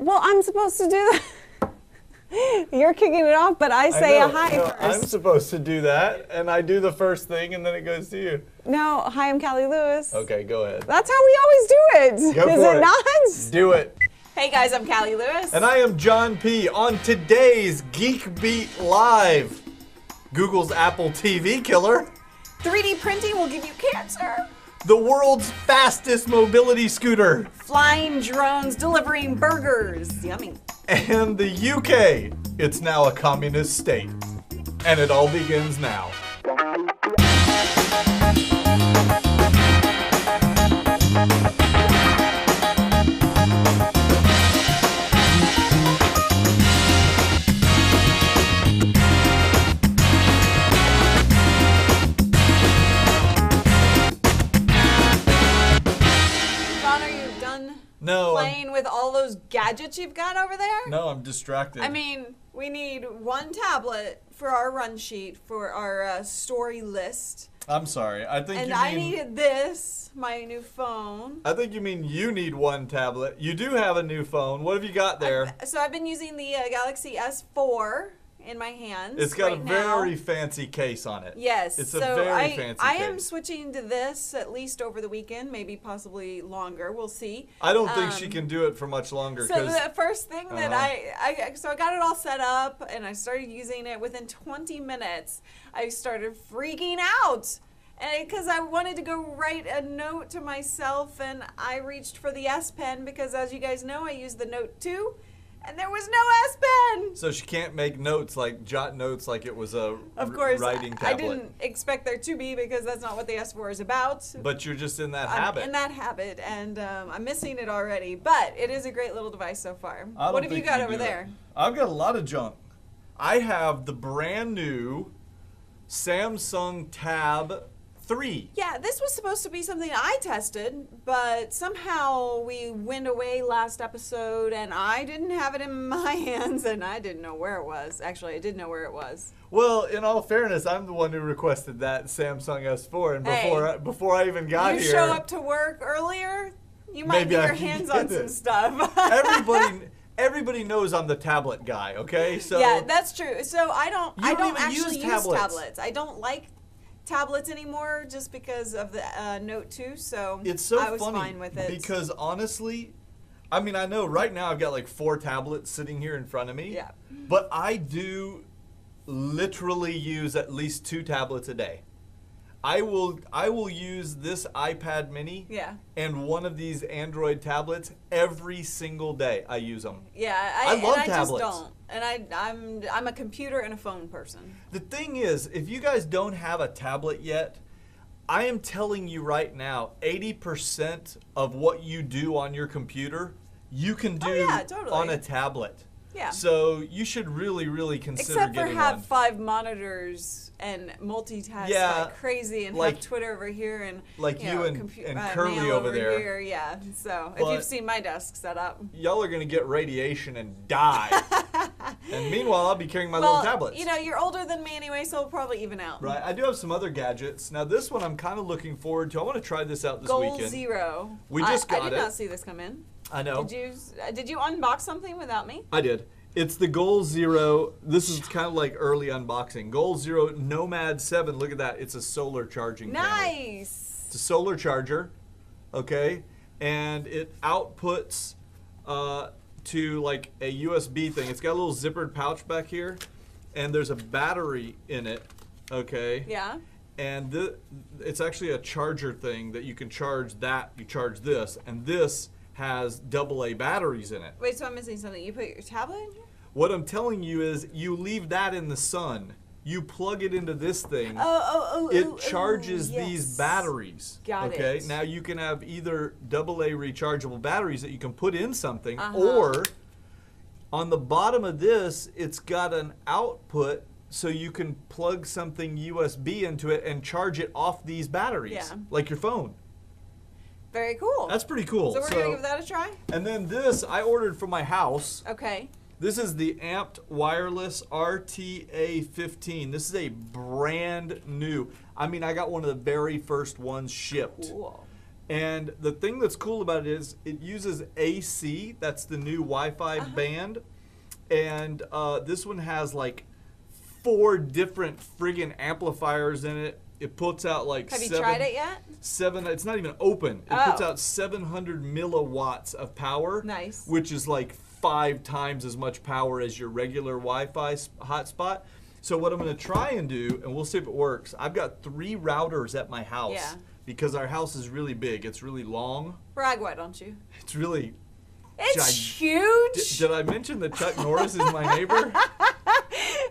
Well, I'm supposed to do that. You're kicking it off, but I say I a know, hi no, first. I'm supposed to do that, and I do the first thing, and then it goes to you. no, hi, I'm Cali Lewis. Okay, go ahead. That's how we always do it. Go Is for it, it. not? Do it. Hey guys, I'm Cali Lewis. And I am John P. On today's Geek Beat Live, Google's Apple TV killer, 3D printing will give you cancer. The world's fastest mobility scooter, Flying drones delivering burgers. Yummy. and the UK. It's now a communist state. And it all begins now. With all those gadgets you've got over there? no, I'm distracted. I mean, we need one tablet for our run sheet for our uh, story list. I'm sorry. I think And you I mean. needed this, my new phone. I think you mean you need one tablet. You do have a new phone. What have you got there? So I've been using the uh, Galaxy S4 in my hands. It's got right a now. very fancy case on it. Yes. It's a so very I, fancy I am switching to this at least over the weekend, maybe possibly longer. We'll see. I don't think she Um, can do it for much longer So the first thing that Uh-huh. I, I so I got it all set up and I started using it within 20 minutes. I started freaking out. Because I wanted to go write a note to myself and I reached for the S Pen because as you guys know I use the Note 2 and there was no S Pen. so she can't make notes like jot notes like it was a Of r- course, writing I didn't expect there to be because that's not what the S4 is about. But you're just in that I'm habit. in that habit, and um, I'm missing it already. But it is a great little device so far. What have you got can over there? it. I've got a lot of junk. I have the brand new Samsung Tab 3. Yeah, this was supposed to be something I tested, but somehow we went away last episode, and I didn't have it in my hands, and I didn't know where it was. Actually, I did know where it was. Well, in all fairness, I'm the one who requested that Samsung S4, and Hey, before I, before I even got you here, You show up to work earlier, you might get I your hands on some stuff. everybody everybody knows I'm the tablet guy. Okay, so yeah, that's true. So I don't. You I don't don't use actually use tablets. tablets. I don't like tablets anymore just because of the uh, Note 2. So It's so I was funny fine with it. because honestly, I mean, I know right now I've got like four tablets sitting here in front of me. Yeah. But I do literally use at least two tablets a day. I will I will use this iPad mini yeah, and one of these Android tablets every single day. I use them. yeah. I I, love and I tablets. just don't. And I, I'm, I'm a computer and a phone person. The thing is, if you guys don't have a tablet yet, I am telling you right now, 80% of what you do on your computer, you can oh, do Oh, yeah, totally. on a tablet. Yeah. So you should really, really consider Except for have one. five monitors and multitask Yeah, like crazy and like- have Twitter over here and like you know, and- compu- and uh, Curly mail over there. Here. Yeah. So if you've seen my desk set up. Y'all are gonna get radiation and die. and meanwhile, I'll be carrying my well, little tablets. you know, you're older than me anyway, so it'll probably even out. Right. I do have some other gadgets. Now, this one I'm kind of looking forward to. I want to try this out this Goal weekend. zero. We I- just I, got did it. not see this come in. I know. Did you? uh, Did you unbox something without me? I did. It's the Goal Zero. This is kind of like early unboxing. Goal Zero Nomad 7. Look at that. It's a solar charging panel. Nice. It's a solar charger, okay? And it outputs uh, to like a USB thing. It's got a little zippered pouch back here, and there's a battery in it, okay? Yeah. And th- it's actually a charger thing that you can charge that, you charge this, and this has AA batteries in it. Wait, so I'm missing something. You put your tablet in here? What I'm telling you is you leave that in the sun. You plug it into this thing. Oh, oh, oh. it oh, oh, charges these batteries. Got okay? it. Now you can have either AA rechargeable batteries that you can put in something Uh-huh. or on the bottom of this it's got an output so you can plug something USB into it and charge it off these batteries Yeah. like your phone. Very cool. That's pretty cool. so we're gonna give that a try. and then this I ordered from my house. Okay. This is the Amped Wireless RTA15. This is a brand new. I mean, I got one of the very first ones shipped. Cool. And the thing that's cool about it is it uses AC. That's the new Wi-Fi Uh-huh. band, and uh, this one has like four different friggin' amplifiers in it. It puts out like Have you seven, tried it yet? seven. It's not even open. It puts Oh. out 700 milliwatts of power. Nice. Which is like five times as much power as your regular Wi-Fi hotspot. So what I'm going to try and do, and we'll see if it works. I've got three routers at my house Yeah. because our house is really big. It's really long. Brag, why don't you? It's really. It's huge. Did I mention that Chuck Norris is my neighbor?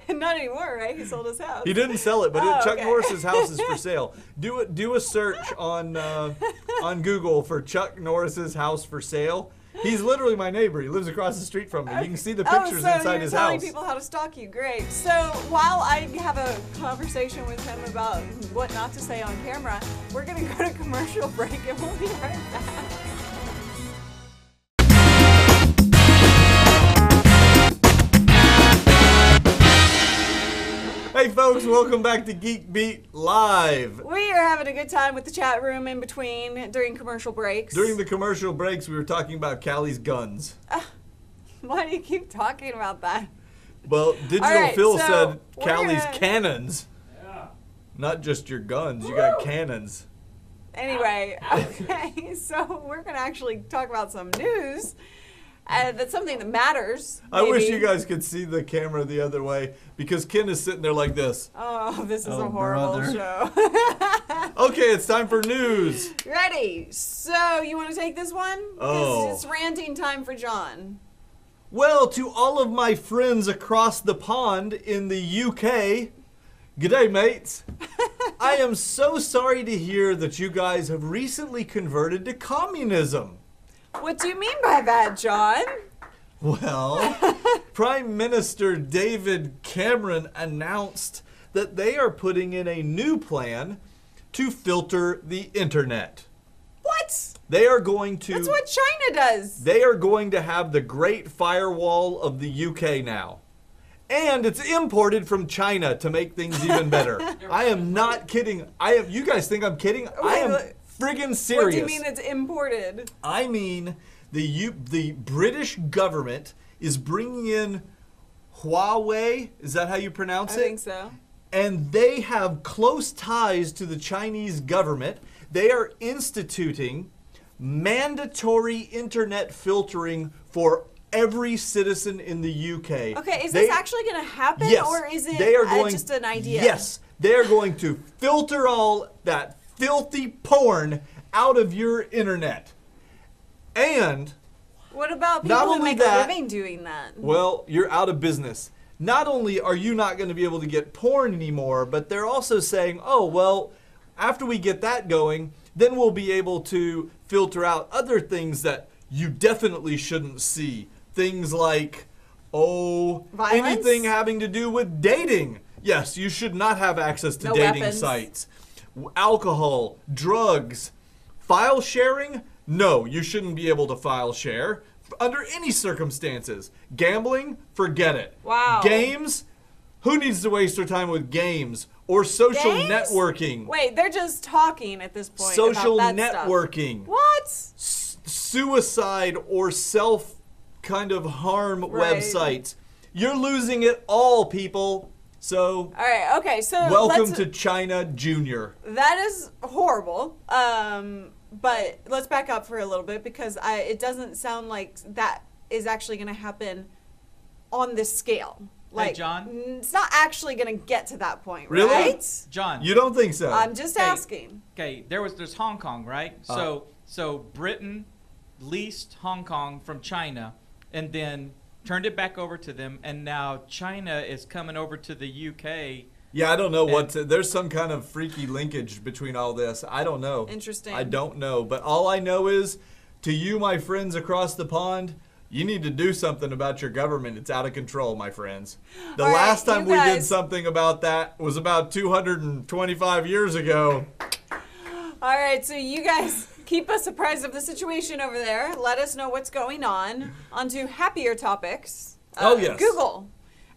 Not anymore, right? He sold his house. He didn't sell it, but Oh, it, Chuck okay. Norris's house is for sale. Do a, do a search on uh, on Google for Chuck Norris's house for sale. He's literally my neighbor. He lives across the street from me. You can see the pictures oh, so inside you're telling people how to stalk you. Great. So while I have a conversation with him about what not to say on camera, we're gonna go to commercial break and we'll be right back. Hey folks, welcome back to Geek Beat Live. We are having a good time with the chat room in between during commercial breaks. During the commercial breaks, we were talking about Cali's guns. Ah, why do you keep talking about that? Well, Digital All right, Phil so said Cali's gonna- cannons. Not just your guns, you got cannons. Anyway, okay, so we're gonna actually talk about some news. Uh, that's something that matters. I wish you guys could see the camera the other way because Ken is sitting there like this. Oh, this is Oh, a horrible brother. show. Okay, it's time for news. Ready? So you want to take this one? Oh. It's ranting time for John. Well, to all of my friends across the pond in the UK, g'day, mates. I am so sorry to hear that you guys have recently converted to communism. What do you mean by that, John? Well, Prime Minister David Cameron announced that they are putting in a new plan to filter the internet. What? They are going to That's what China does. they are going to have the Great Firewall of the UK now. And it's imported from China to make things even better. I am not kidding. I am you guys think I'm kidding? I am Wait, friggin' serious. What do you mean it's imported? I mean, the U- the British government is bringing in Huawei. Is that how you I pronounce it? I think so. And they have close ties to the Chinese government. They are instituting mandatory internet filtering for every citizen in the UK. Okay, is They- this actually going to happen, Yes, or is it they are uh, just an idea? Yes, they are going to filter all that filthy porn out of your internet. And What about people Not who make that- a living doing that? well, you're out of business. Not only are you not going to be able to get porn anymore, but they're also saying, oh, well, after we get that going, then we'll be able to filter out other things that you definitely shouldn't see. Things like, oh, Violence? anything having to do with dating. Yes, you should not have access to No dating weapons. sites. Alcohol, drugs, file sharing? No, you shouldn't be able to file share under any circumstances. Gambling? Forget it. Wow. Games? Who needs to waste their time with games or social Games? networking? Wait, they're just talking at this point. social about that stuff. networking. What? S- suicide or self kind of harm Right. websites. You're losing it all, people. So, All right. Okay. So welcome let's- to China Junior. That is horrible. Um, but let's back up for a little bit because I, it doesn't sound like that is actually going to happen on this scale. Like, John? it's not actually going to get to that point, Really? right? John. You don't think so? I'm just Hey. asking. Okay, there was there's Hong Kong, right? Uh. So so Britain leased Hong Kong from China and then turned it back over to them and now China is coming over to the UK. Yeah, I don't know what. To, there's some kind of freaky linkage between all this. I don't know. Interesting. I don't know. But all I know is, to you, my friends across the pond, you need to do something about your government. It's out of control, my friends. The All right, last time you we did something about that was about 225 years ago. All right, so you guys keep us apprised of the situation over there. Let us know what's going on. On to happier topics. Uh, Oh, yes. Google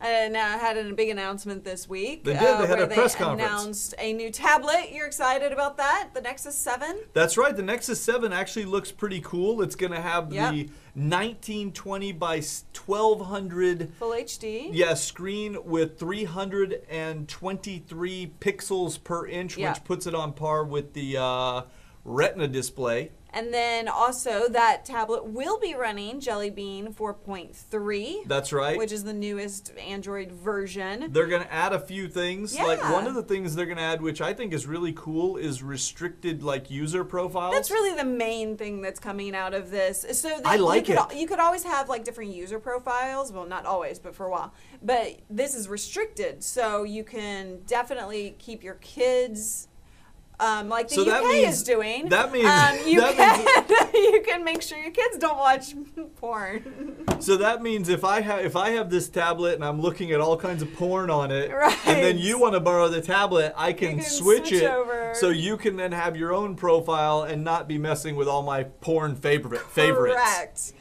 and uh, had a big announcement this week. They did. They had where a press they conference. announced a new tablet. You're excited about that? The Nexus 7? That's right. The Nexus 7 actually looks pretty cool. It's going to have Yep. the 1920 by 1200 Full HD? yeah screen with 323 pixels per inch, Yeah. which puts it on par with the uh, Retina display. And then also that tablet will be running Jelly Bean 4.3, That's right. which is the newest Android version. They're going to add a few things. Yeah. Like one of the things they're going to add, which I think is really cool, is restricted like user profiles. That's really the main thing that's coming out of this. So I like you could, it. You could always have like different user profiles. Well, not always, but for a while. But this is restricted, so you can definitely keep your kids. Um, like the So that UK means- is doing. that means- um, you that can you can make sure your kids don't watch porn. So that means if I have if I have this tablet and I'm looking at all kinds of porn on it, Right. and then you want to borrow the tablet, I can, can switch, switch it over. so you can then have your own profile and not be messing with all my porn favorite favorites. Correct.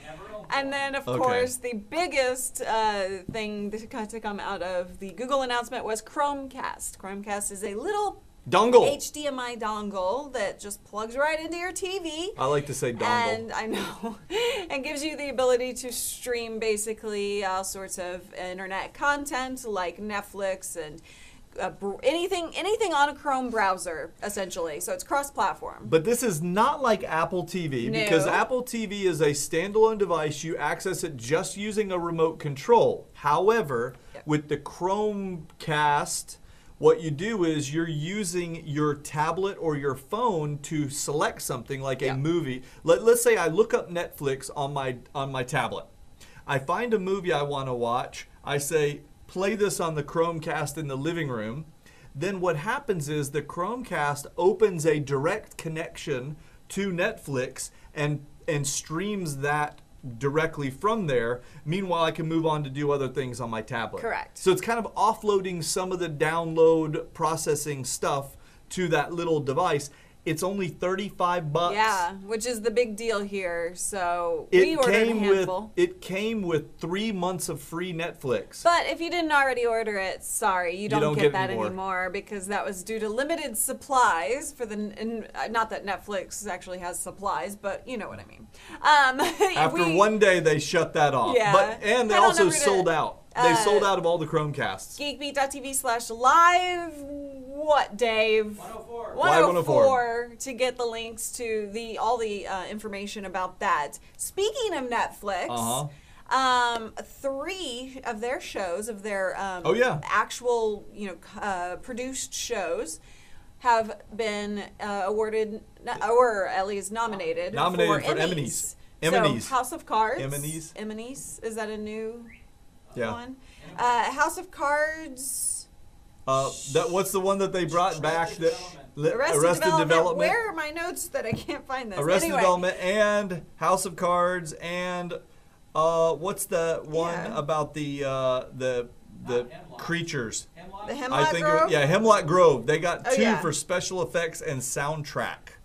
And then, of Okay. course, the biggest uh, thing to come out of the Google announcement was Chromecast. Chromecast is a little Dongle. HDMI dongle that just plugs right into your TV. I like to say dongle. And I know, and gives you the ability to stream basically all sorts of internet content like Netflix and uh, br- anything, anything on a Chrome browser, essentially. So it's cross-platform. But this is not like Apple TV because Apple TV is a standalone device. You access it just using a remote control. However, Yep. with the Chromecast, what you do is you're using your tablet or your phone to select something like a movie. Let, let's say I look up Netflix on my on my tablet. I find a movie I want to watch. I say, play this on the Chromecast in the living room. Then what happens is the Chromecast opens a direct connection to Netflix and and streams that directly from there. Meanwhile, I can move on to do other things on my tablet. Correct. So it's kind of offloading some of the download processing stuff to that little device. It's only 35 bucks. Yeah, which is the big deal here. So It we ordered a came with handful. it came with 3 months of free Netflix. But if you didn't already order it, sorry, you don't, don't get, get that anymore. anymore. because that was due to limited supplies for the. And uh, not that Netflix actually has supplies, but you know what I mean. Um, After we- one day, they shut that off. Yeah. But and they also sold out. They uh, sold out of all the Chromecasts. geekbeat.tv slash live. What, Dave? 104. Live 104 to get the links to the all the uh, information about that. Speaking of Netflix, Uh-huh. um, three of their shows of their um, Oh, yeah. actual you know uh, produced shows have been uh, awarded or at least nominated Nominated for for Emmys. Emmys. Emmys. So House of Cards. Emmys. Emmys. Is that a new Yeah. one? Uh, House of Cards. Uh, that what's the one that they brought back that li- Arrested, Development. Where are my notes that I can't find this? Arrested anyway, Development and House of Cards and uh, what's the one Yeah. about the uh, the the Hemlock. creatures? Hemlock? The I think Grove. was, yeah, Hemlock Grove. They got Oh, two yeah. for special effects and soundtrack.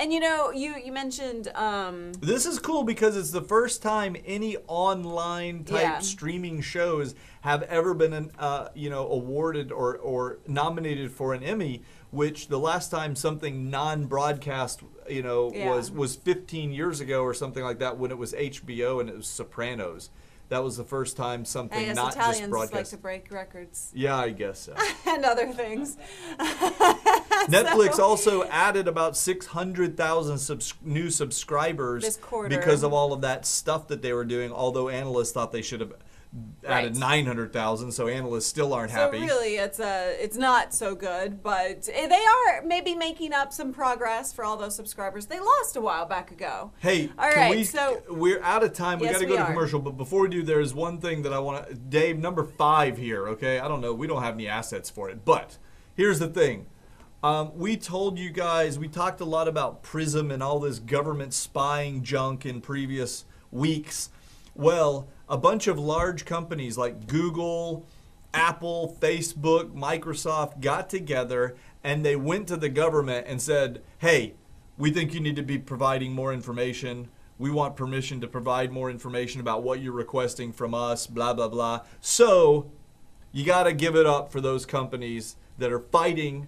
And you know, you you mentioned um, This is cool because it's the first time any online type Yeah. streaming shows have ever been, uh, you know, awarded or, or nominated for an Emmy. Which the last time something non-broadcast, you know, Yeah. was was 15 years ago or something like that when it was HBO and it was Sopranos. That was the first time something I guess not just Italians like broadcast. to break records yeah, I guess so. and other things. Netflix So- also added about 600,000 subs- new subscribers This quarter. because of all of that stuff that they were doing, although analysts thought they should have added Right. 900,000, so analysts still aren't So happy. really, it's uh, it's not so good, but eh, they are maybe making up some progress for all those subscribers they lost a while back ago. Hey, All can right, we, so- we're out of time. We Yes, got to go to commercial, but before we do, there's one thing that I want to. Dave, number five here, okay? I don't know. We don't have any assets for it, but here's the thing. Um, we told you guys, we talked a lot about PRISM and all this government spying junk in previous weeks. Well, a bunch of large companies like Google, Apple, Facebook, Microsoft got together and they went to the government and said, hey, we think you need to be providing more information. We want permission to provide more information about what you're requesting from us, blah, blah, blah. So you got to give it up for those companies that are fighting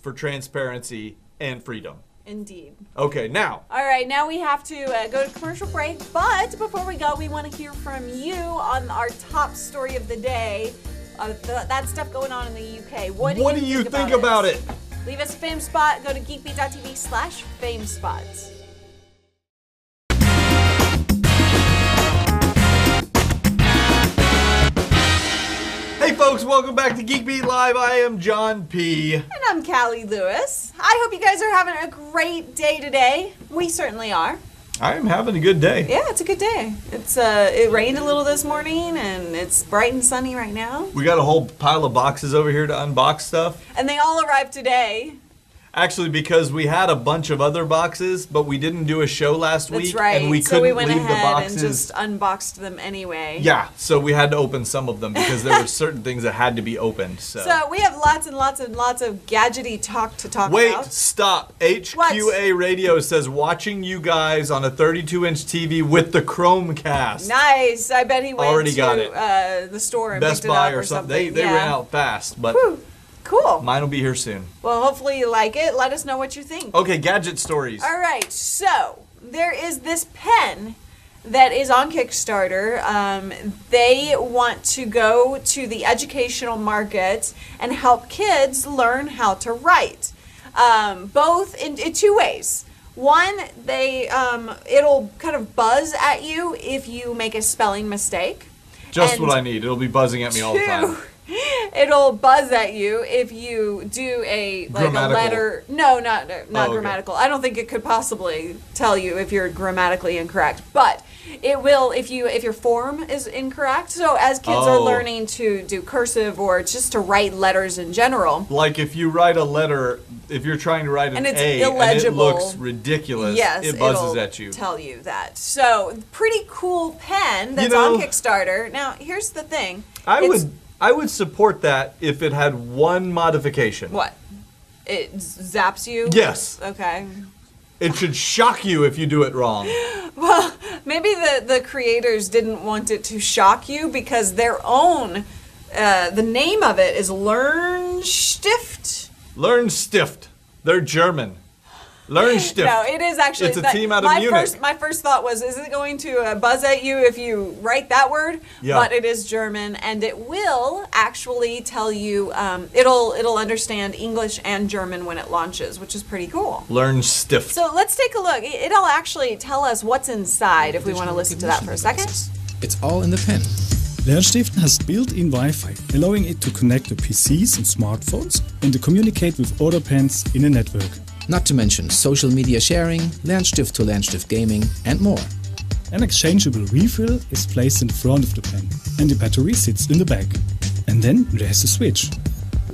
for transparency and freedom. Indeed. Okay, now All right, now we have to uh, go to commercial break. But before we go, we want to hear from you on our top story of the day. Uh, th- that stuff going on in the UK. What do what you do you think, think about it? Leave us a fame spot. Go to geekbeat.tv slash fame spots. Folks, welcome back to Geek Beat Live. I am John P. And I'm Cali Lewis. I hope you guys are having a great day today. We certainly are. I am having a good day. Yeah, it's a good day. It's uh, it rained a little this morning, and it's bright and sunny right now. We got a whole pile of boxes over here to unbox stuff. And they all arrived today. Actually, because we had a bunch of other boxes, but we didn't do a show last That's week, right. and we so couldn't we went leave the ahead boxes. and just unboxed them anyway. Yeah, so we had to open some of them because there were certain things that had to be opened. So, So we have lots and lots and lots of gadgety talk to talk wait, about. Wait, stop. HQA Radio says watching you guys on a 32-inch TV with the Chromecast. Nice. I bet he went Already to got it. Uh, the store and Best picked it Buy up or or something. They, they yeah. ran out fast, but Whew. Cool. mine will be here soon. Well, hopefully you like it. Let us know what you think. Okay, gadget stories. All right. So there is this pen that is on Kickstarter. Um, they want to go to the educational market and help kids learn how to write, um, both in, in two ways. One, they um, it'll kind of buzz at you if you make a spelling mistake. Just and what I need. It'll be buzzing at me all the time. It'll buzz at you if you do a like a letter. No, not not Oh, okay. grammatical. I don't think it could possibly tell you if you're grammatically incorrect, but it will if you if your form is incorrect. So as kids are Oh. learning to do cursive or just to write letters in general, Like if you write a letter, if you're trying to write an And it's A and it illegible. looks ridiculous, yes, it buzzes at you. Tell you that. So pretty cool pen that's know- on Kickstarter. Now here's the thing. I It's- would I would support that if it had one modification. What? It zaps you. Yes. Okay. It should shock you if you do it wrong. Well, maybe the, the creators didn't want it to shock you because their own, uh, the name of it is Learn Stift. Lernstift. They're German. Lernstift. No, it is actually. It's a that- team out of my Munich. First, my first thought was, is it going to uh, buzz at you if you write that word? Yeah. But it is German, and it will actually tell you. Um, it'll it'll understand English and German when it launches, which is pretty cool. Lernstift. So let's take a look. It- It'll actually tell us what's inside if we want to listen to that for a second. It's all in the pen. Lernstiften has built-in Wi-Fi, allowing it to connect to PCs and smartphones and to communicate with other pens in a network. Not to mention social media sharing, Lernstift to Lernstift gaming, and more. An exchangeable refill is placed in front of the pen, and the battery sits in the back. And then there's a switch.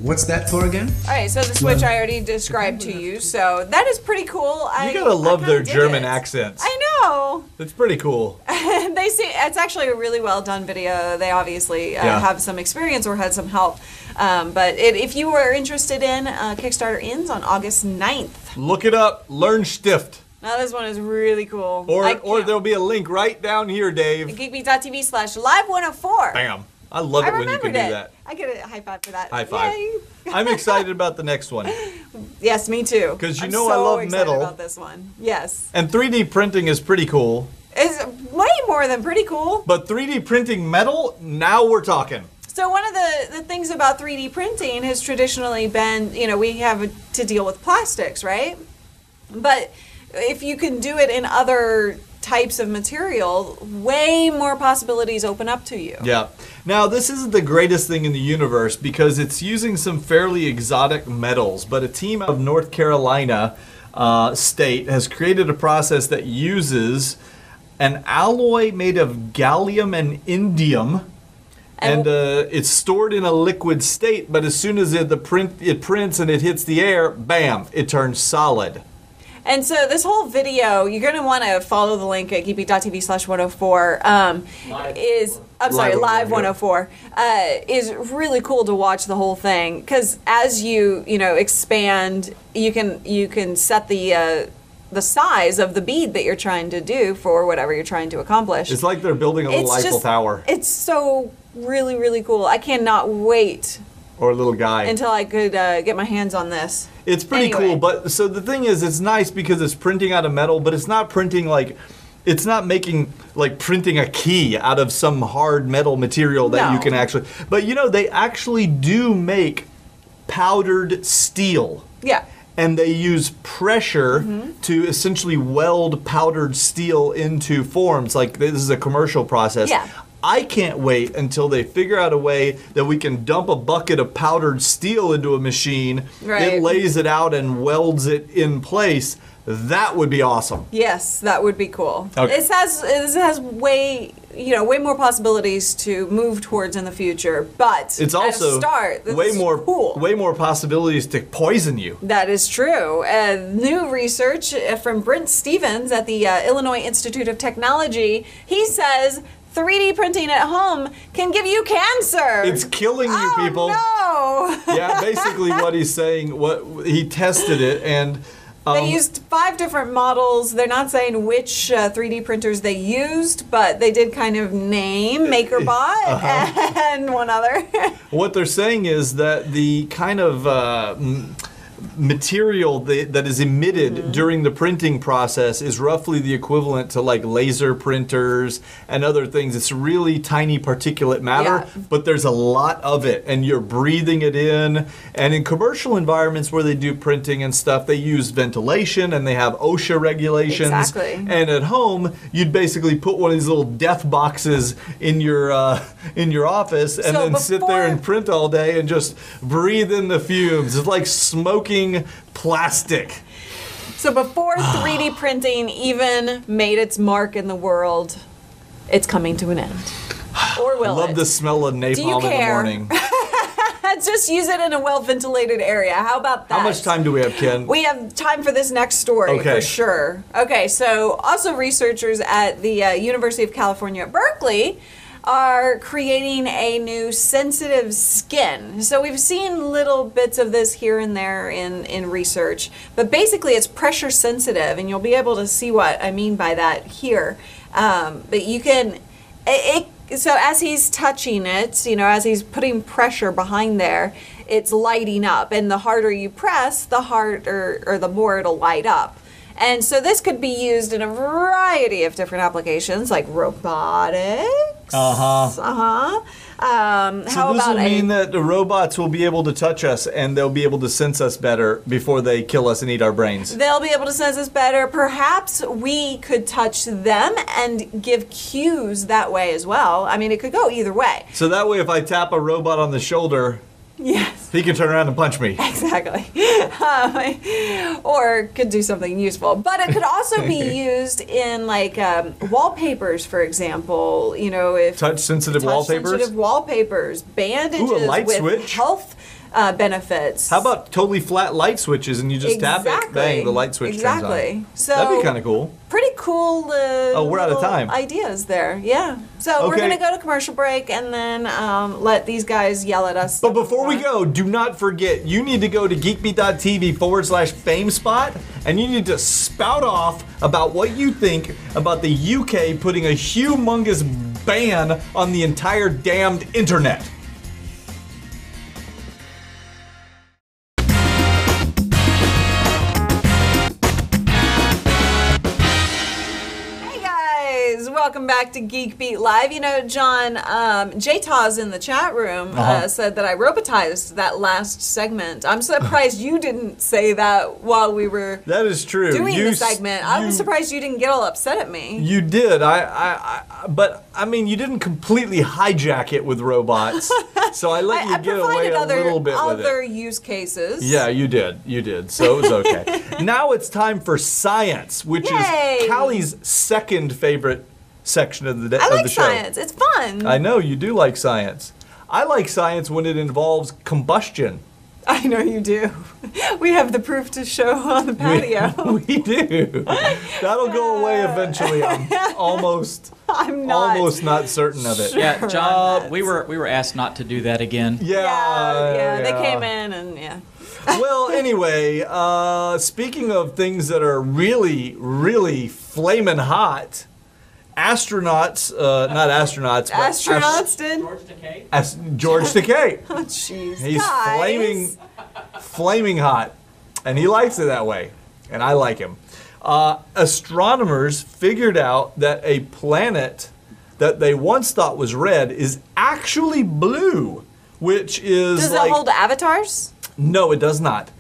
What's that for again? All right, so the switch I already described to you, so that is pretty cool. I, you gotta love I their German it. accents. I know. It's pretty cool. They see it's actually a really well done video. They obviously uh, Yeah. have some experience or had some help. Um, but it, if you were interested in, uh, Kickstarter ends on August 9th. Look it up. Lernstift. Now this one is really cool. Or I or can't- there'll be a link right down here, Dave. geekbeat.tv slash live 104. Bam. I love I it when you can do that. I get a high five for that. High five. I'm excited about the next one. Yes, me too. Because you I'm know I so love excited metal. about this one. Yes. And 3D printing is pretty cool. It's way more than pretty cool. But 3D printing metal, now we're talking. So one of the, the things about 3D printing has traditionally been, you know, we have to deal with plastics, right? But if you can do it in other types of material, way more possibilities open up to you. Yeah. Now, this isn't the greatest thing in the universe because it's using some fairly exotic metals, but a team out of North Carolina uh, state has created a process that uses an alloy made of gallium and indium. And And- uh, it's stored in a liquid state, but as soon as it, the print it prints and it hits the air, bam, it turns solid. And so this whole video, you're going to want to follow the link at geekbeat.tv slash 104. Um, is I'm sorry, Live live 104, 104 uh, is really cool to watch the whole thing because as you you know expand, you can you can set the uh, the size of the bead that you're trying to do for whatever you're trying to accomplish. It's like they're building a little It's Eiffel Tower. It's so really, really cool. I cannot wait or a little guy. until I could uh, get my hands on this. It's pretty Anyway. cool, but so the thing is, it's nice because it's printing out of metal, but it's not printing like, it's not making like printing a key out of some hard metal material that you can actually. But you know, they actually do make powdered steel. Yeah. And they use pressure Mm-hmm. to essentially weld powdered steel into forms. Like this is a commercial process. Yeah. I can't wait until they figure out a way that we can dump a bucket of powdered steel into a machine. Right. It lays it out and welds it in place. That would be awesome. Yes, that would be cool. Okay. This has this has way you know way more possibilities to move towards in the future, but It's at a also start. This way is more cool. way more possibilities to poison you. That is true. Uh, new research uh, from Brent Stephens at the uh, Illinois Institute of Technology. He says 3D printing at home can give you cancer. It's killing you, oh, people. No. yeah, basically what he's saying, what he tested it and um, They used five different models. They're not saying which uh, 3D printers they used, but they did kind of name MakerBot Uh-huh. and one other. What they're saying is that the kind of uh, material that, that is emitted Mm-hmm. during the printing process is roughly the equivalent to like laser printers and other things. It's really tiny particulate matter, Yeah. but there's a lot of it, and you're breathing it in. And in commercial environments where they do printing and stuff, they use ventilation and they have OSHA regulations. Exactly. And at home, you'd basically put one of these little death boxes in your uh, in your office, and So then sit there and print all day and just breathe in the fumes. It's like smoking plastic. so before 3D printing even made its mark in the world, it's coming to an end. Or will I Love it? the smell of napalm in the care? morning. Just use it in a well ventilated area. How about that? How much time do we have, Ken? We have time for this next story Okay. for sure. Okay, so also researchers at the uh, University of California at Berkeley are creating a new sensitive skin. So we've seen little bits of this here and there in in research, but basically it's pressure sensitive, and you'll be able to see what I mean by that here. Um, but you can it, it so as he's touching it, you know, as he's putting pressure behind there, it's lighting up, and the harder you press, the harder or the more it'll light up. And so this could be used in a variety of different applications, like robotics. Uh huh. Uh huh. Um, So how this about will mean that the robots will be able to touch us and they'll be able to sense us better before they kill us and eat our brains. They'll be able to sense us better. Perhaps we could touch them and give cues that way as well. I mean, it could go either way. So that way, if I tap a robot on the shoulder, Yes, he can turn around and punch me. exactly. Um, or could do something useful. But it could also be used in like um, wallpapers, for example. You know, if Touch sensitive wallpapers. sensitive wallpapers, bandages light with switch. health uh, benefits. How about totally flat light switches and you just tap it, bang, the light switch Exactly. turns on. So That'd be kind of cool. pretty cool. Uh, Oh, we're out of time. Ideas there, yeah. So we're gonna go to commercial break and then um, let these guys yell at us. But before we go, do not forget you need to go to geekbeat.tv forward slash fame spot and you need to spout off about what you think about the UK putting a humongous ban on the entire damned internet. Welcome back to Geek Beat Live. You know, John, um, J-Taz in the chat room uh Uh-huh. said that I robotized that last segment. I'm surprised you didn't say that while we were That is true. doing You the s- segment. I'm surprised you didn't get all upset at me. You did. I, I, I, but I mean, you didn't completely hijack it with robots. so I let I, you I get away a other, little bit with it. other use cases. Yeah, you did. You did. So it was okay. now it's time for science, which Yay. is Cali's second favorite section of the day I of like the show. science. It's fun. I know you do like science. I like science when it involves combustion. I know you do. We have the proof to show on the patio. we do. That'll go away eventually. I'm almost I'm not. almost not certain of it. Yeah, Sure, John, we were we were asked not to do that again. Yeah, Yeah, yeah, they came in and yeah. well, anyway, uh, speaking of things that are really, really flaming hot, astronauts, uh, not astronauts, but ast- Astronauts did. as- George Takei. Oh, jeez. He's guys. flaming, flaming hot, and he likes it that way, and I like him. Uh, astronomers figured out that a planet that they once thought was red is actually blue, which is Does like it hold avatars? no, it does not.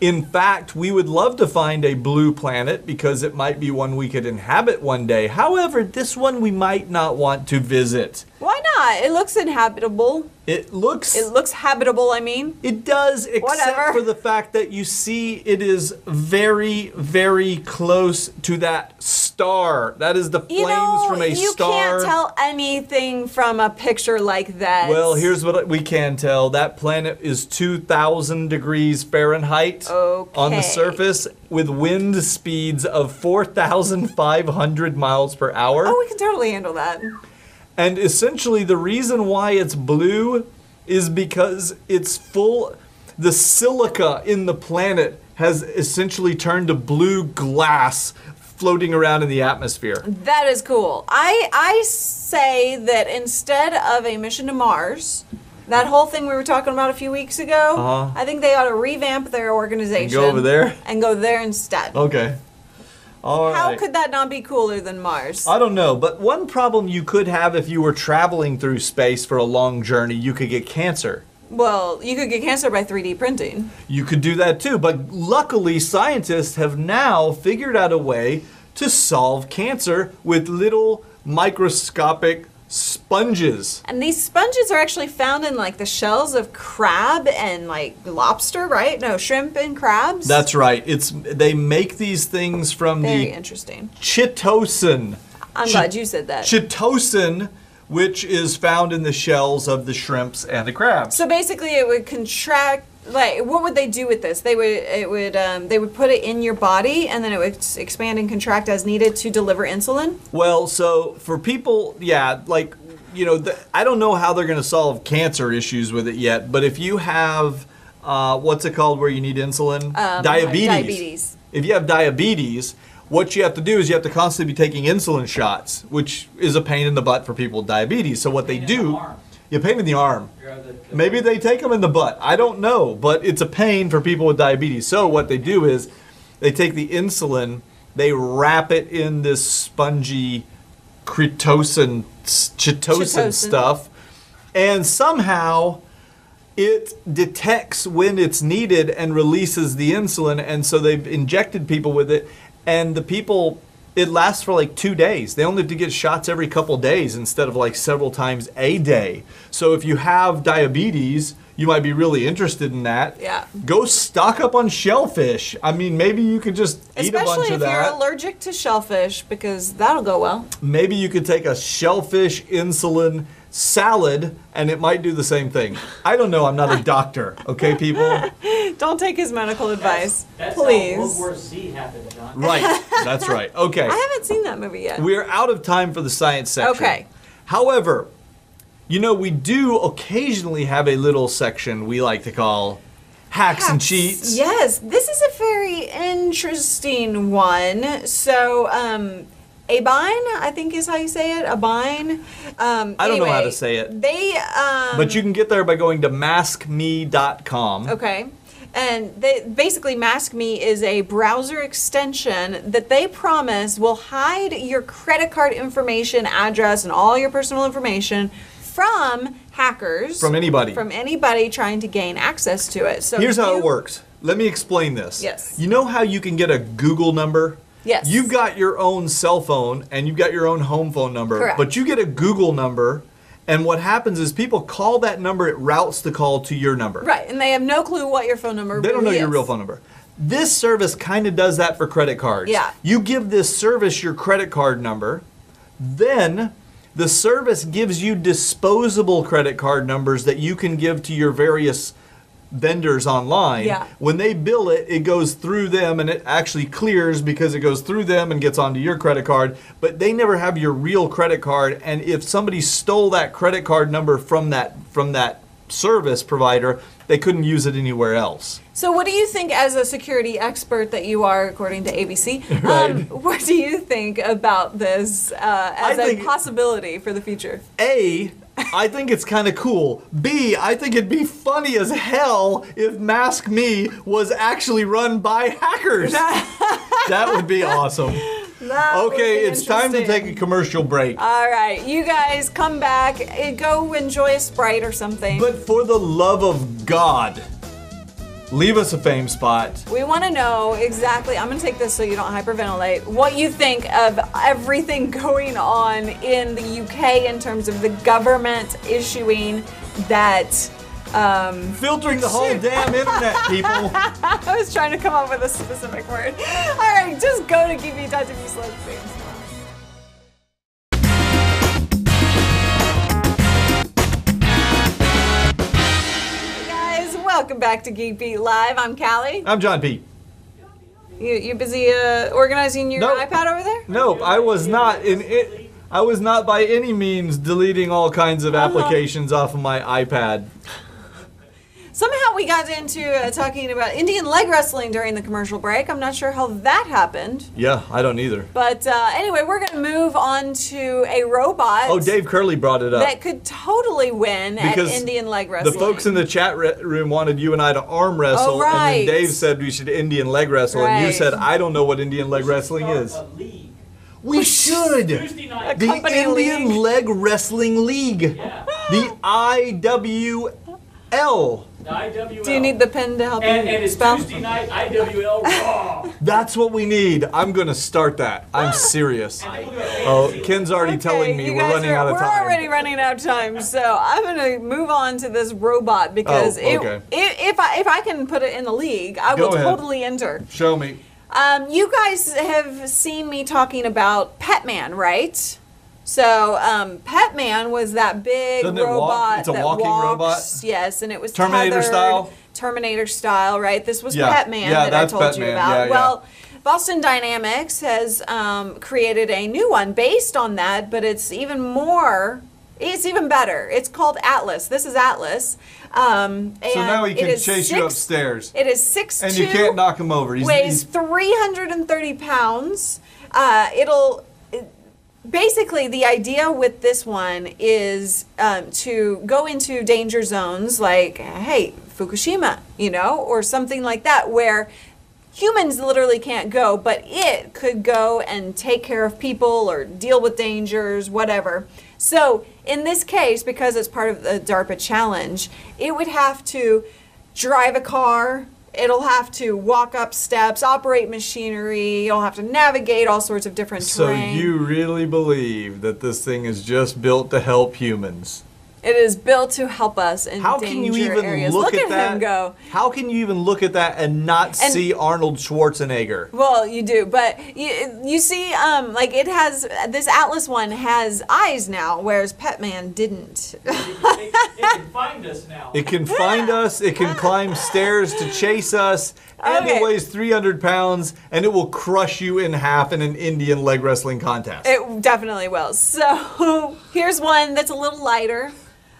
In fact, we would love to find a blue planet because it might be one we could inhabit one day. However, this one we might not want to visit. Why not? It looks inhabitable. It looks It looks habitable, I mean. It does, except Whatever. for the fact that you see it is very, very close to that star. That is the flames You know, from a star. you can't tell anything from a picture like that. Well, here's what we can tell. That planet is 2,000 degrees Fahrenheit on the surface with wind speeds of 4,500 miles per hour. Oh, we can totally handle that. And essentially, the reason why it's blue is because it's full. The silica in the planet has essentially turned to blue glass floating around in the atmosphere. That is cool. I I say that instead of a mission to Mars, that whole thing we were talking about a few weeks ago, Uh-huh. I think they ought to revamp their organization. Go over there? And go there instead. Okay. All right. How could that not be cooler than Mars? I don't know, but one problem you could have if you were traveling through space for a long journey, you could get cancer. well, you could get cancer by 3D printing. You could do that too, but luckily, scientists have now figured out a way to solve cancer with little microscopic sponges. And these sponges are actually found in like the shells of crab and like lobster, right? No, shrimp and crabs. That's right. It's they make these things from very the interesting. chitosan. I'm Chi- glad you said that. Chitosan, which is found in the shells of the shrimps and the crabs. So basically, it would contract. Like, what would they do with this? They would, it would, um, they would put it in your body, and then it would expand and contract as needed to deliver insulin. Well, so for people, yeah, like you know, the, I don't know how they're going to solve cancer issues with it yet, but if you have uh, what's it called where you need insulin? Um, diabetes. diabetes. If you have diabetes, what you have to do is you have to constantly be taking insulin shots, which is a pain in the butt for people with diabetes. So what they do, you pain in the arm. Maybe they take them in the butt. I don't know, but it's a pain for people with diabetes. So what they do is they take the insulin, they wrap it in this spongy chitosan, chitosan Chitosan. stuff, and somehow it detects when it's needed and releases the insulin. And so they've injected people with it, and the people. It lasts for like two days. They only have to get shots every couple days instead of like several times a day. So if you have diabetes, you might be really interested in that. Yeah. Go stock up on shellfish. I mean, maybe you could just eat a bunch of that. Especially if you're allergic to shellfish, because that'll go well. maybe you could take a shellfish insulin salad and it might do the same thing. I don't know. I'm not a doctor. Okay, people? Don't take his medical advice, That's please. how World War Z happened, John. Right. That's right. Okay. I haven't seen that movie yet. We're out of time for the science section. Okay. However, you know, we do occasionally have a little section we like to call hacks, and cheats. Yes, this is a very interesting one. So, um, Abine, I think is how you say it. Abine. Um, I don't know how to say it. They. Um, But you can get there by going to maskme.com. Okay. And they, basically, MaskMe is a browser extension that they promise will hide your credit card information, address, and all your personal information from hackers. From anybody. From anybody trying to gain access to it. So Here's how you- it works. Let me explain this. Yes. You know how you can get a Google number? Yes. You've got your own cell phone and you've got your own home phone number, Correct. but you get a Google number, and what happens is people call that number, it routes the call to your number. Right, and they have no clue what your phone number is. They don't know really your real phone number. This service kind of does that for credit cards. Yeah. You give this service your credit card number, then the service gives you disposable credit card numbers that you can give to your various vendors online. Yeah. When they bill it, it goes through them and it actually clears because it goes through them and gets onto your credit card, but they never have your real credit card and if somebody stole that credit card number from that from that service provider, they couldn't use it anywhere else. So, what do you think, as a security expert that you are, according to ABC? Um, what do you think about this uh, as I a possibility for the future? A, I think it's kind of cool. B, I think it'd be funny as hell if Mask Me was actually run by hackers. that would be awesome. That would Okay, it's time to take a commercial break. All right, you guys come back. eh, Go enjoy a sprite or something. But for the love of God, leave us a fame spot. we want to know exactly. I'm going to take this so you don't hyperventilate. What you think of everything going on in the UK in terms of the government issuing that. Um, Filtering the whole damn internet, people. I was trying to come up with a specific word. All right, just go to geekbeat.tv slash welcome back to Geek Beat Live. I'm Cali. I'm John P. You you busy uh, organizing your Nope. iPad over there? Nope, I was not in it. I was not by any means deleting all kinds of applications off of my iPad. Somehow we got into uh, talking about Indian leg wrestling during the commercial break. I'm not sure how that happened. Yeah, I don't either. But uh, anyway, we're going to move on to a robot. Oh, Dave Curley brought it up. that could totally win Because at Indian leg wrestling. The folks in the chat re- room wanted you and I to arm wrestle, Oh, right. and then Dave said we should Indian leg wrestle, and you said I don't know what Indian leg wrestling is. We should. The Indian league. Leg Wrestling League. Yeah. The IWL. The IWL. Do you need the pen to help and, you and it's spell? Tuesday night IWL Raw. That's what we need. I'm gonna start that. I'm serious. And then we'll go Oh. Ken's already Okay, telling me we're running are- out of time. we're already running out of time, so I'm gonna move on to this robot because Oh, it- okay. it- if I if I can put it in the league, I Go will ahead. totally enter. Show me. Um, you guys have seen me talking about Petman, right? So um, Petman was that big Doesn't it robot It's a that walking walks, robot? Yes, and it was Terminator tethered, style? Terminator style, right? This was Yeah. Petman Yeah, that I told you Petman. about. Yeah, well, Boston Dynamics has um, created a new one based on that, but it's even more. It's even better. It's called Atlas. This is Atlas. Um, So now he can chase you upstairs, It is six and you can't knock him over. He's, weighs he's 330 pounds. Uh, it'll it- basically the idea with this one is um, to go into danger zones like hey Fukushima, you know, or something like that where humans literally can't go, but it could go and take care of people or deal with dangers, whatever. So in this case, because it's part of the DARPA challenge, it would have to drive a car. It'll have to walk up steps, operate machinery. It'll have to navigate all sorts of different so terrain. you really believe that this thing is just built to help humans? It is built to help us in How danger can you even areas. look, at, at, that? him go. How can you even look at that and not And- see Arnold Schwarzenegger? Well, you do, but you, you see, um, like it has this Atlas one has eyes now, whereas Petman didn't. It, it, it can find us now. It can find us. It can climb stairs to chase us. And Okay. it weighs 300 pounds, and it will crush you in half in an Indian leg wrestling contest. It definitely will. So here's one that's a little lighter,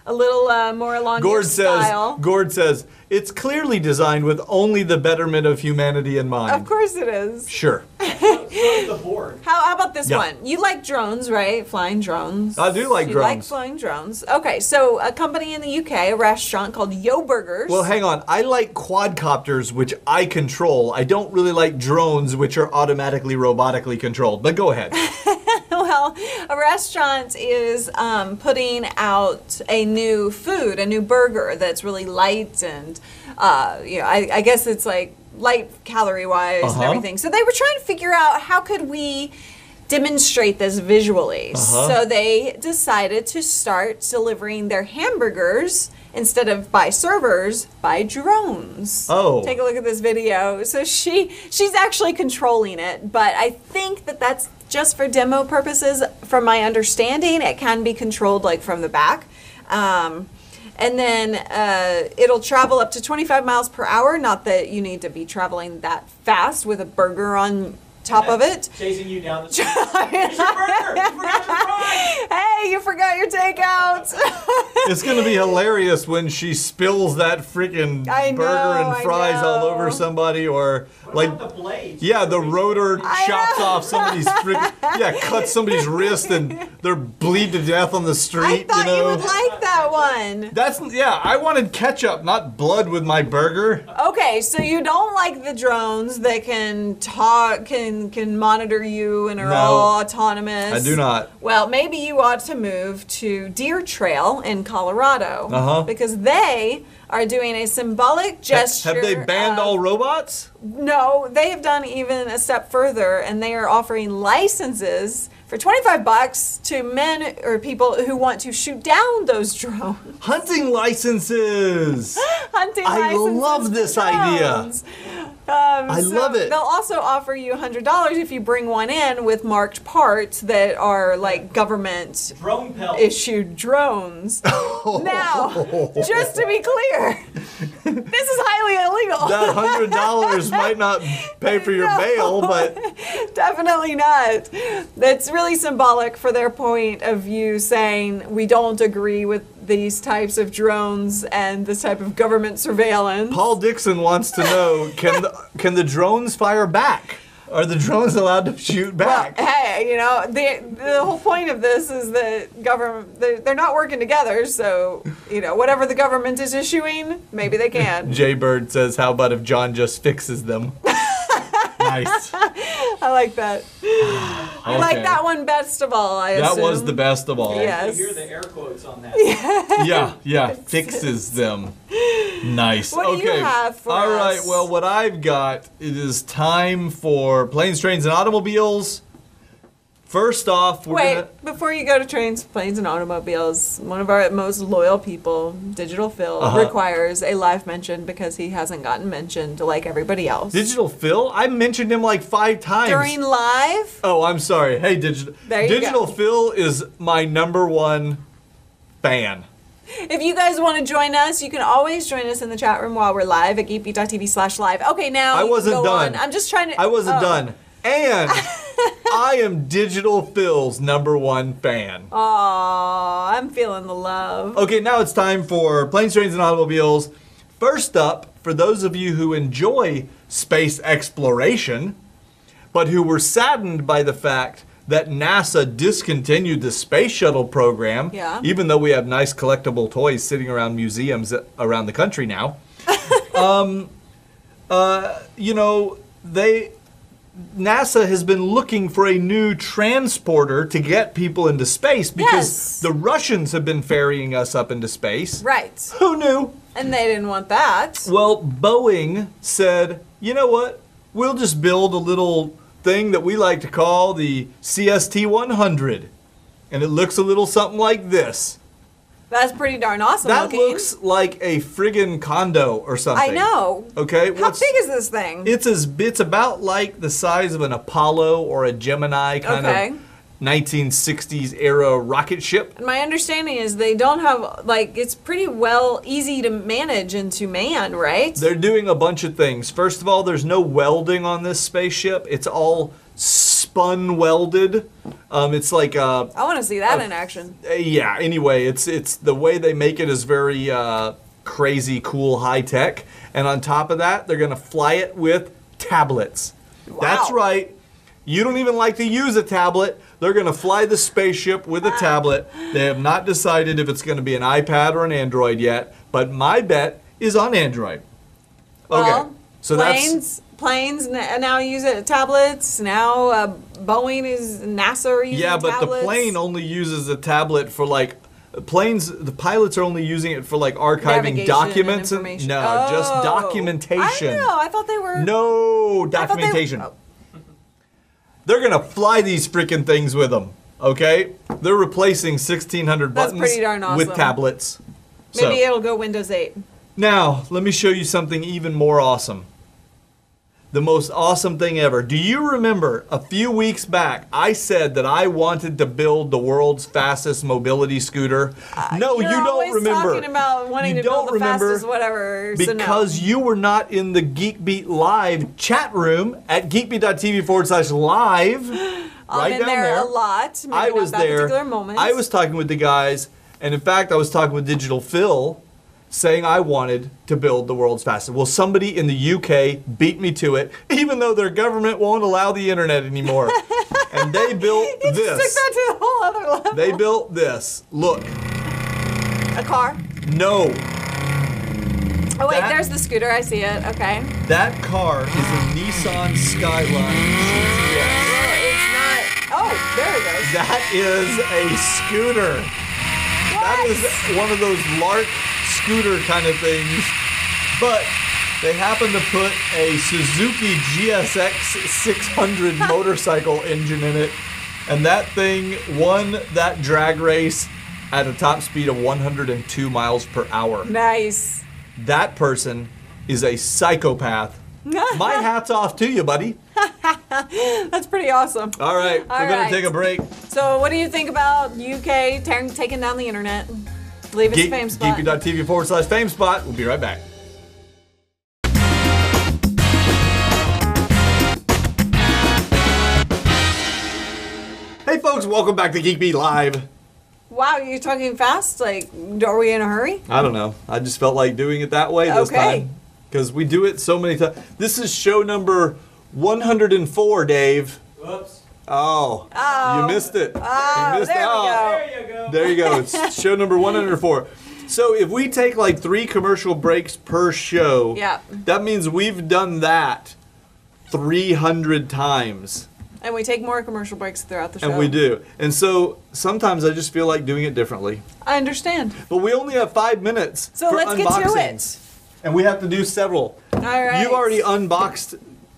a little uh, more along Gord says. style. Gord says it's clearly designed with only the betterment of humanity in mind. Of course it is. Sure. So is the board. How, how about this Yeah. one? You like drones, right? Flying drones. I do like drones you like flying drones. Okay, so a company in the UK, a restaurant called Yo Burgers. Well, hang on. I like quadcopters, which I control. I don't really like drones, which are automatically robotically controlled. But go ahead. well, a restaurant is um, putting out a new food, a new burger that's really light and, uh, you know, I, I guess it's like light calorie wise and Uh-huh. everything. So they were trying to figure out how could we demonstrate this visually. Uh-huh. So they decided to start delivering their hamburgers instead of by servers by drones. Oh. Take a look at this video. So she she's actually controlling it, but I think that that's just for demo purposes. From my understanding, it can be controlled like from the back. Um, and then uh, it'll travel up to 25 miles per hour. Not that you need to be traveling that fast with a burger on top of it. Chasing you down the street. Here's your burger. You forgot your fries. hey, you forgot your takeout. it's gonna be hilarious when she spills that freaking I burger and fries all over somebody, or What like the blades? Yeah, the rotor chops off somebody's freaking yeah, cuts somebody's wrist and they're bleed to death on the street. I street. thought you you, know, would like that one. that's yeah. I wanted ketchup, not blood with my burger. Okay, so you don't like the drones that can talk, can can monitor you and are No. all autonomous. I do not. Well, maybe you ought to move to Deer Trail in Colorado Uh-huh. because they are doing a symbolic gesture. Have they banned of- all robots? No, they have done even a step further, and they are offering licenses for 25 bucks to men or people who want to shoot down those drones. Hunting licenses. Hunting licenses. I licenses love for this idea. Um, I so love it. They'll also offer you $100 if you bring one in with marked parts that are like government Drone issued drones. now, just to be clear, this is highly illegal. that hundred dollars might not pay for your No. bail, but Definitely not. That's really symbolic for their point of view saying we don't agree with these types of drones and this type of government surveillance. Paul Dixon wants to know: Can the, can the drones fire back? Are the drones allowed to shoot back? Well, back? hey, you know, the the whole point of this is that government they're, they're not working together, so you know, whatever the government is issuing, maybe they can. Jay Bird says, "How about if John just fixes them?" nice. I like that. I like that one best of all. I That was the best of all. Yeah. I Yes. hear the air quotes on that. yeah, yeah, fixes them. Nice. What do you okay. have for All right. us? Well, what I've got it is time for planes, trains, and automobiles. First off, we're Wait, gonna. before you go to trains, planes, and automobiles, one of our most loyal people, Digital Phil, Uh-huh. requires a live mention because he hasn't gotten mentioned like everybody else. Digital Phil, I mentioned him like five times. During live? oh, I'm sorry. Hey, Digital. There you Digital go. Phil is my number one fan. If you guys want to join us, you can always join us in the chat room while we're live at geekbeat.tv slash live. Okay, now I you can wasn't go done. on. I'm just trying to. I wasn't oh. done. And I am Digital Phil's number one fan. Aw, I'm feeling the love. Okay, now it's time for planes, trains, and automobiles. First up, for those of you who enjoy space exploration, but who were saddened by the fact that NASA discontinued the space shuttle program, Yeah. even though we have nice collectible toys sitting around museums around the country now. um, uh, you know, they NASA has been looking for a new transporter to get people into space because Yes. the Russians have been ferrying us up into space. Right. Who knew? And they didn't want that. Well, Boeing said, you know what? We'll just build a little thing that we like to call the CST 100. And it looks a little something like this. That's pretty darn awesome That looking. looks like a friggin' condo or something. I know. Okay, How big is this thing? It's as it's about like the size of an Apollo or a Gemini kind Okay. of 1960s era rocket ship. My understanding is they don't have like it's pretty well easy to manage and to man, right? They're doing a bunch of things. First of all, there's no welding on this spaceship. It's all spun welded. Um, it's like uh, I want to see that in action. uh, yeah. Anyway, it's it's the way they make it is very uh, crazy, cool, high tech. And on top of that, they're gonna fly it with tablets. That's right. You don't even like to use a tablet. They're gonna fly the spaceship with a tablet. They have not decided if it's gonna be an iPad or an Android yet, but my bet is on Android. Okay. Well, so that's planes, now use it tablets. Now uh, Boeing is NASA are using Yeah, but tablets. the plane only uses a tablet for like planes. The pilots are only using it for like archiving Navigation and documents information. no, just Oh. documentation. I know. I thought they were. No they- documentation. oh. They're gonna fly these freaking things with them. Okay, they're replacing 1600 That's buttons pretty darn with awesome. tablets. Maybe so, it'll go Windows 8. now let me show you something even more awesome. The most awesome thing ever. Do you remember a few weeks back I said that I wanted to build the world's fastest mobility scooter? no, Uh, You're you don't remember. talking about wanting You to build don't the remember fastest whatever. so no. because you were not in the Geekbeat Live chat room at geekbeat.tv forward slash live. I'm right in down there, there. a lot. I was there. I was talking with the guys, And in fact, I was talking with Digital Phil saying I wanted to build the world's fastest. Well, somebody in the UK beat me to it, even though their government won't allow the internet anymore. and they built You this. took that to a whole other level. They built this. Look, a car. no. Oh wait, That- there's the scooter. I see it. Okay. That car is a Nissan Skyline GTS. Well, oh, it's not. Oh, there it goes. That is a scooter. What? That is one of those Lark scooter kind of things. But they happen to put a Suzuki GSX 600 motorcycle engine in it. And that thing won that drag race at a top speed of 102 miles per hour. Nice. That person is a psychopath. My hat's off to you, buddy. That's pretty awesome. All right, All we're going right. take a break. So, what do you think about UK tearing, taking down the internet? Leave its Geek, fame spot. geekbeat.tv forward slash fame spot. We'll be right back. Hey folks, welcome back to Geek Beat Live. Wow, you're talking fast. Like, are we in a hurry? I don't know. I just felt like doing it that way this Okay. time. Because we do it so many times. This is show number 104, Dave. Whoops. Oh, Oh. you oh. missed it. Oh, you missed there we out. go. Oh. There you go. There you go. It's show number 104. So if we take like three commercial breaks per show, Yeah. that means we've done that 300 times. And we take more commercial breaks throughout the show. And we do. And so sometimes I just feel like doing it differently. I understand. But we only have five minutes. So for let's get to it. And we have to do several. All right. You've already unboxed,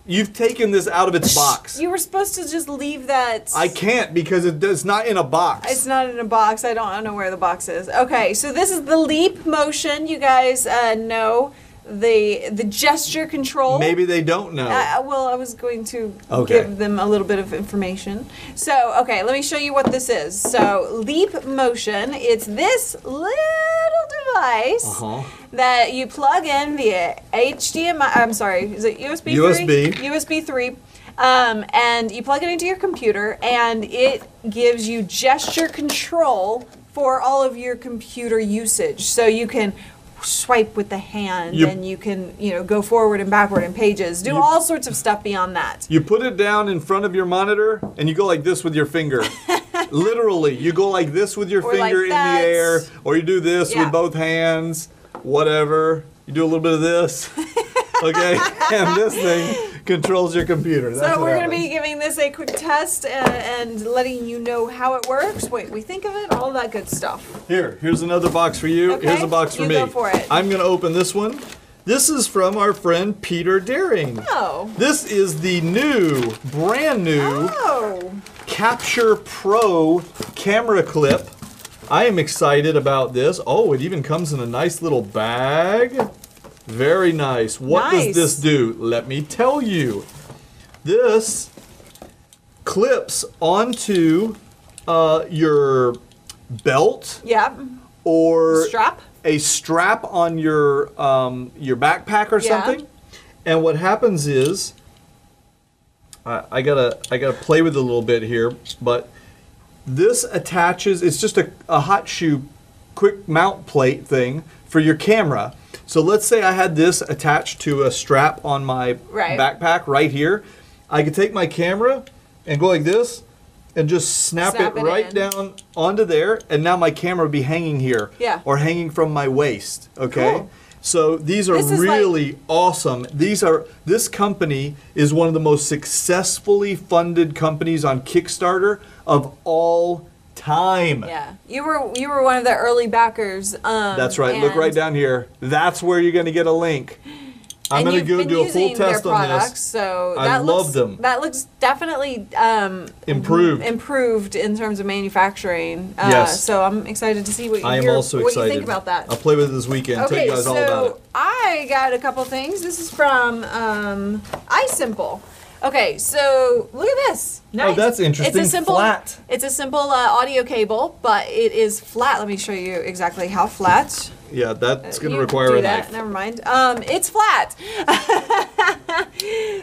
you've taken this out of its box. You were supposed to just leave that. I can't because it does not in a box. It's not in a box. I don't, I don't know where the box is. Okay, so this is the Leap Motion. You guys uh, know the the gesture control. Maybe they don't know. Uh, well, I was going to Okay. give them a little bit of information. So, okay, let me show you what this is. So, Leap Motion, it's this little device Uh-huh. that you plug in via HDMI. I'm sorry, is it USB? USB. 3? USB 3. Um, and you plug it into your computer, and it gives you gesture control for all of your computer usage. So you can swipe with the hand, You- and you can, you know, go forward and backward in pages, do You- all sorts of stuff beyond that. You put it down in front of your monitor and you go like this with your finger. Literally, you go like this with your Or like finger in that. the air, or you do this Yeah. with both hands, whatever. You do a little bit of this. okay? and this thing controls your computer. That's So we're going to be giving this a quick test and, and letting you know how it works, Wait, we think of it, all that good stuff. Here, here's another box for you. Okay, Here's a box for you me. go for it. I'm going to open this one. This is from our friend Peter Dering. Oh. This is the new, brand new Oh. Capture Pro camera clip. I am excited about this. Oh, it even comes in a nice little bag. Very nice. What Nice. does this do? Let me tell you. This clips onto uh, your belt Yeah. or Strap. A strap on your um, your backpack or Yeah. something. And what happens is, I, I gotta I gotta play with it a little bit here, but this attaches. It's just a, a hot shoe quick mount plate thing for your camera. So let's say I had this attached to a strap on my Right. backpack right here. I could take my camera and go like this and just snap, Snap it it right in. down onto there and now my camera would be hanging here Yeah. or hanging from my waist okay Cool. so these are is like- really awesome these are this company is one of the most successfully funded companies on kickstarter of all time Yeah. You were you were one of the early backers. Um, that's right look right down here that's where you're going to get a link i'm going to go do a full test on products, this So I that love looks, them. That looks definitely um, Improved. Improved in terms of manufacturing. Uh, Yes. So I'm excited to see what, i am also what excited you think about that. i'll play with it this weekend tell Okay, you guys all about it so I got a couple things. This is from um, iSimple. Okay, so look at this. Nice. Oh, that's interesting. It's a simple, Flat. It's a simple uh, audio cable, but it is flat. Let me show you exactly how flat. yeah that's going to You require a that. knife Never mind. Um, it's flat.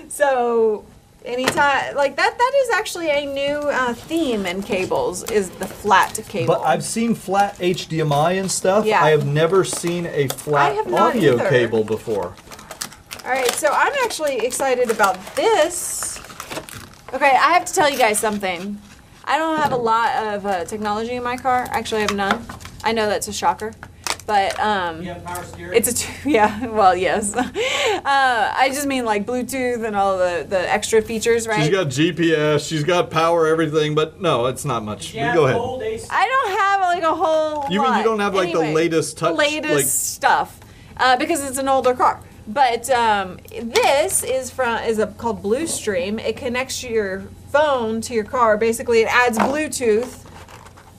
so anytime like that that is actually a new uh, theme in cables is the flat cable But I've seen flat HDMI and stuff. Yeah. I have never seen a flat audio either. cable before. All right so i'm actually excited about this okay i have to tell you guys something i don't have a lot of uh, technology in my car actually i have none i know that's a shocker but um You have power steering. It's a two, yeah. Well, yes. Uh, I just mean like Bluetooth and all the the extra features, right? She's got GPS, she's got power, everything, but no, it's not much. Yeah, Go ahead. I don't have like a whole. You mean you don't have, like, the latest touch, latest like- stuff, uh, because it's an older car. But um, this is from is a, called BlueStream. It connects your phone to your car. Basically, it adds Bluetooth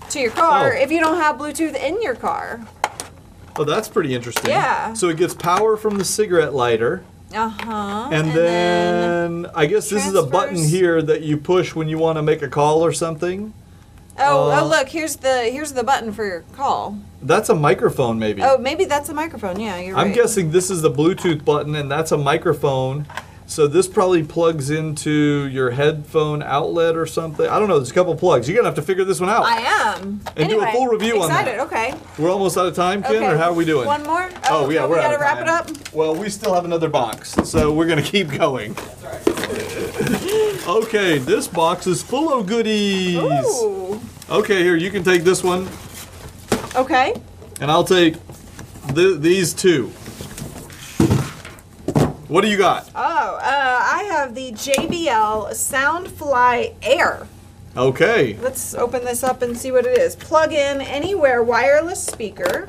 to your car Oh. if you don't have Bluetooth in your car. Oh, that's pretty interesting. Yeah. So it gets power from the cigarette lighter, Uh huh. and, then, I guess this is a button here that you push when you want to make a call or something. oh, uh, oh look, here's the here's the button for your call. That's a microphone, maybe. Oh, maybe that's a microphone. Yeah, you're right. I'm right. guessing this is the Bluetooth button, and that's a microphone. So this probably plugs into your headphone outlet or something. I don't know. There's a couple plugs. You're gonna have to figure this one out. I am. And do a full review on that. excited. Okay. we're almost out of time, Ken, Okay. or how are we doing? One more. Oh, oh yeah, no, we're we out gotta wrap it up. Well, we still have another box, so we're gonna keep going. okay, this box is full of goodies. Ooh. Okay, here you can take this one, Okay. and I'll take th- these two. What do you got? Oh, uh, I have the JBL Soundfly Air. Okay. Let's open this up and see what it is. Plug in anywhere wireless speaker.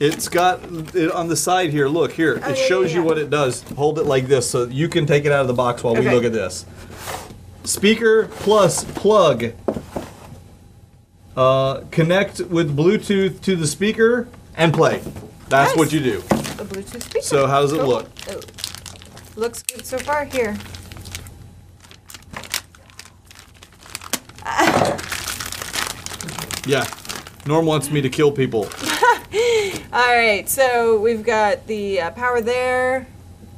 It's got it on the side here. Look here. Oh, it yeah, shows yeah, you what it does. Hold it like this so you can take it out of the box while we look at this. Speaker plus plug. Uh, connect with Bluetooth to the speaker and play. That's Nice. what you do. The Bluetooth speaker. So how does it Cool. look? Oh. Looks good so far. Here. Yeah. Norm wants me to kill people. All right. So we've got the uh, power there.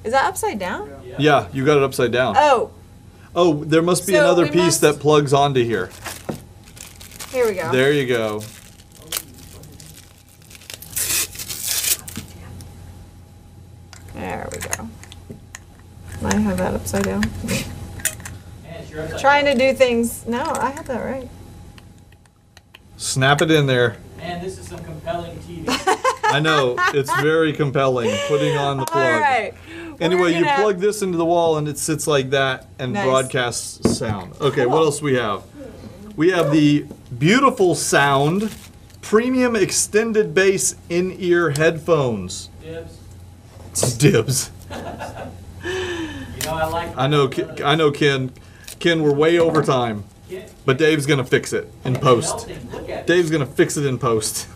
Is that upside down? Yeah, you got it upside down. Oh, Oh, there must be So another piece must- that plugs onto here. Here we go. There you go. There we go. I have that upside down. Man, upside Trying to do things. No, I had that right. Snap it in there. Man, this is some compelling TV. I know it's very compelling putting on the plug. All right. Anyway, We're you plug this into the wall and it sits like that and Nice. broadcasts sound. Okay, what else we have? We have the beautiful sound premium extended bass in-ear headphones. Dibs. Dibs. You know I like. I know, Ken, I know, Ken. Ken, we're way over time, but Dave's gonna fix it in post. melting. Look at Dave's gonna fix it in post.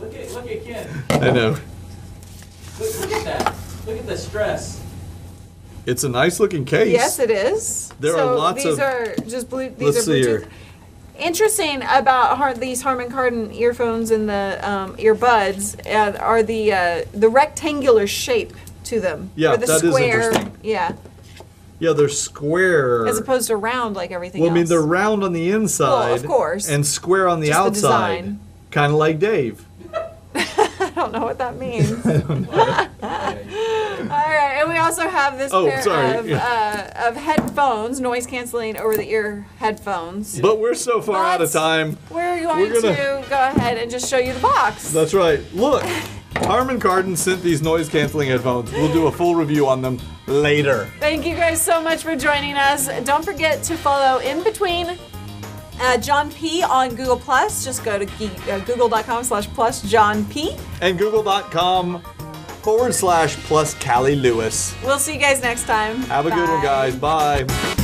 look at look at Ken. I know. Look, look at that. Look at the stress. It's a nice looking case. Yes, it is. There are so lots these of- are just blue. These Let's are see Bluetooth. here. Interesting about Har- these Harman Kardon earphones and the um, earbuds uh, are the uh, the rectangular shape to them. Yeah, or the that is square, interesting. Yeah, Yeah, they're square. as opposed to round like everything Well, I mean, else. they're round on the inside. Of course. And square on the Just outside. kind of like Dave. I don't know what that means. Right, and we also have this Oh, pair sorry. of, uh, of headphones, noise canceling over the ear headphones. But we're so far out of But- time. We're going We're gonna- to go ahead and just show you the box. That's right. Look, Harman Kardon sent these noise canceling headphones. We'll do a full review on them later. Thank you guys so much for joining us. Don't forget to follow in between uh, John P on Google Plus. Just go to ge- uh, google.com slash plus John P. And google.com forward slash plus Cali Lewis. We'll see you guys next time. Have a good one, guys. Bye.